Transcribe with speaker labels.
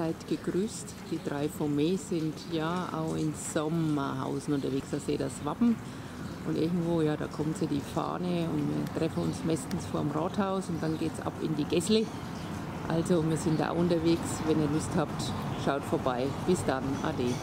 Speaker 1: seid gegrüßt. Die drei von mir sind ja auch in Sommerhausen unterwegs. Da seht ihr das Wappen. Und irgendwo, ja, da kommt sie die Fahne und wir treffen uns meistens vor dem Rathaus und dann geht es ab in die Gessle. Also wir sind da unterwegs. Wenn ihr Lust habt, schaut vorbei. Bis dann. Ade.